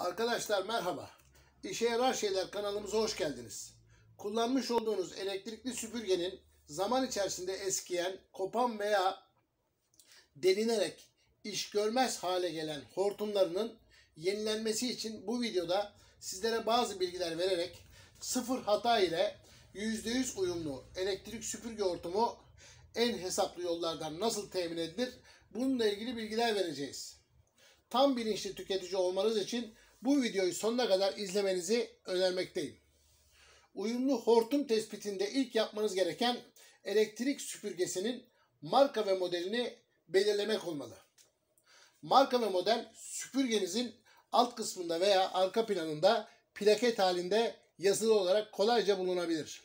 Arkadaşlar merhaba. İşe yarar şeyler kanalımıza hoş geldiniz. Kullanmış olduğunuz elektrikli süpürgenin zaman içerisinde eskiyen, kopan veya delinerek iş görmez hale gelen hortumlarının yenilenmesi için bu videoda sizlere bazı bilgiler vererek sıfır hata ile %100 uyumlu elektrik süpürge hortumu en hesaplı yollardan nasıl temin edilir bununla ilgili bilgiler vereceğiz. Tam bilinçli tüketici olmanız için bu videoyu sonuna kadar izlemenizi önermekteyim. Uyumlu hortum tespitinde ilk yapmanız gereken elektrik süpürgesinin marka ve modelini belirlemek olmalı. Marka ve model süpürgenizin alt kısmında veya arka planında plaket halinde yazılı olarak kolayca bulunabilir.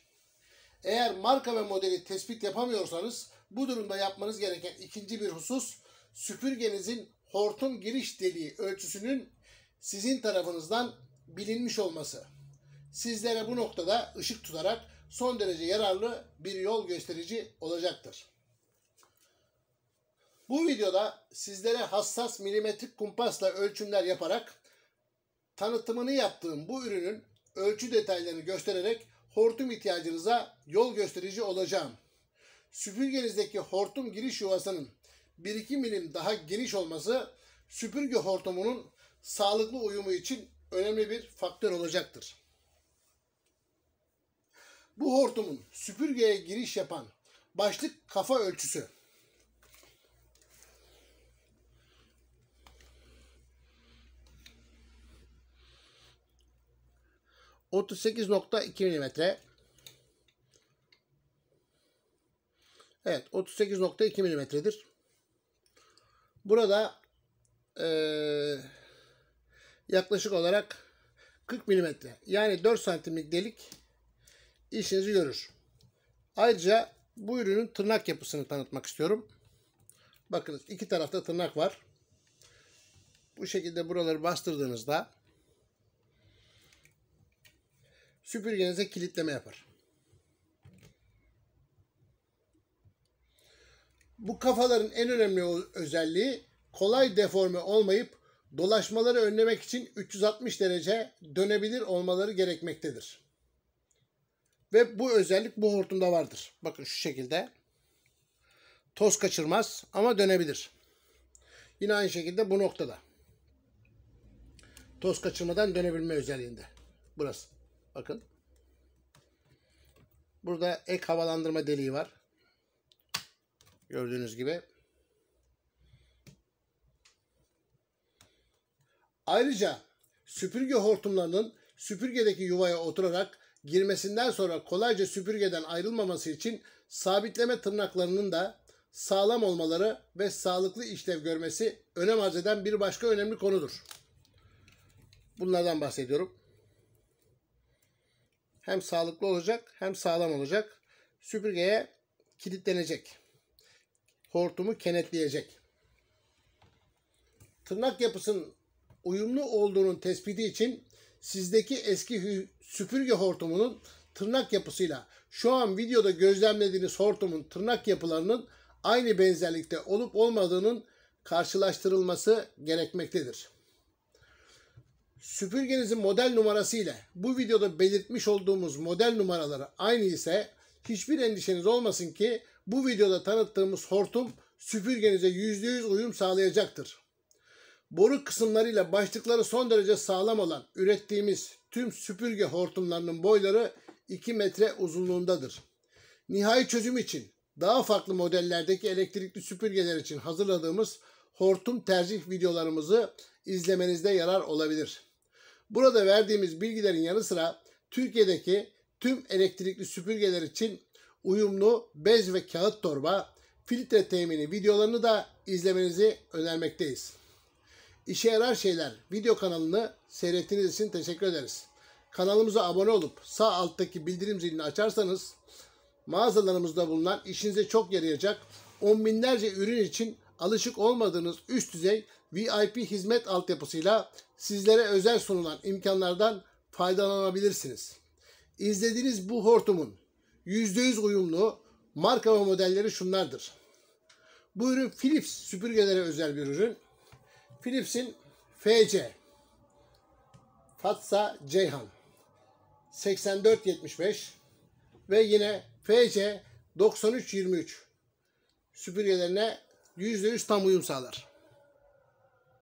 Eğer marka ve modeli tespit yapamıyorsanız bu durumda yapmanız gereken ikinci bir husus süpürgenizin hortum giriş deliği ölçüsünün sizin tarafınızdan bilinmiş olması. Sizlere bu noktada ışık tutarak son derece yararlı bir yol gösterici olacaktır. Bu videoda sizlere hassas milimetrik kumpasla ölçümler yaparak tanıtımını yaptığım bu ürünün ölçü detaylarını göstererek hortum ihtiyacınıza yol gösterici olacağım. Süpürgenizdeki hortum giriş yuvasının 1-2 milim daha geniş olması süpürge hortumunun sağlıklı uyumu için önemli bir faktör olacaktır. Bu hortumun süpürgeye giriş yapan başlık kafa ölçüsü 38.2 milimetre. Evet 38.2 milimetredir. Burada e, yaklaşık olarak 40 milimetre yani 4 santimlik delik işinizi görür. Ayrıca bu ürünün tırnak yapısını tanıtmak istiyorum. Bakınız iki tarafta tırnak var. Bu şekilde buraları bastırdığınızda süpürgenize kilitleme yapar. Bu kafaların en önemli özelliği kolay deforme olmayıp dolaşmaları önlemek için 360 derece dönebilir olmaları gerekmektedir. Ve bu özellik bu hortumda vardır. Bakın şu şekilde. Toz kaçırmaz ama dönebilir. Yine aynı şekilde bu noktada. Toz kaçırmadan dönebilme özelliğinde. Burası. Bakın. Burada ek havalandırma deliği var. Gördüğünüz gibi. Ayrıca süpürge hortumlarının süpürgedeki yuvaya oturarak girmesinden sonra kolayca süpürgeden ayrılmaması için sabitleme tırnaklarının da sağlam olmaları ve sağlıklı işlev görmesi önem arz eden bir başka önemli konudur. Bunlardan bahsediyorum. Hem sağlıklı olacak hem sağlam olacak. Süpürgeye kilitlenecek. Hortumu kenetleyecek. Tırnak yapısının uyumlu olduğunun tespiti için sizdeki eski süpürge hortumunun tırnak yapısıyla şu an videoda gözlemlediğiniz hortumun tırnak yapılarının aynı benzerlikte olup olmadığının karşılaştırılması gerekmektedir. Süpürgenizin model numarası ile bu videoda belirtmiş olduğumuz model numaraları aynı ise hiçbir endişeniz olmasın ki bu videoda tanıttığımız hortum süpürgenize %100 uyum sağlayacaktır. Boru kısımlarıyla başlıkları son derece sağlam olan ürettiğimiz tüm süpürge hortumlarının boyları 2 metre uzunluğundadır. Nihai çözüm için daha farklı modellerdeki elektrikli süpürgeler için hazırladığımız hortum tercih videolarımızı izlemenizde yarar olabilir. Burada verdiğimiz bilgilerin yanı sıra Türkiye'deki tüm elektrikli süpürgeler için uyumlu bez ve kağıt torba, filtre temini videolarını da izlemenizi önermekteyiz. İşe yarar şeyler video kanalını seyrettiğiniz için teşekkür ederiz. Kanalımıza abone olup sağ alttaki bildirim zilini açarsanız mağazalarımızda bulunan işinize çok yarayacak on binlerce ürün için alışık olmadığınız üst düzey VIP hizmet altyapısıyla sizlere özel sunulan imkanlardan faydalanabilirsiniz. İzlediğiniz bu hortumun %100 uyumlu marka ve modelleri şunlardır. Bu ürün Philips süpürgelere özel bir ürün. Philips'in FC Fatsa Ceyhan. 8475 ve yine FC 9323 süpürgelerine %100 tam uyum sağlar.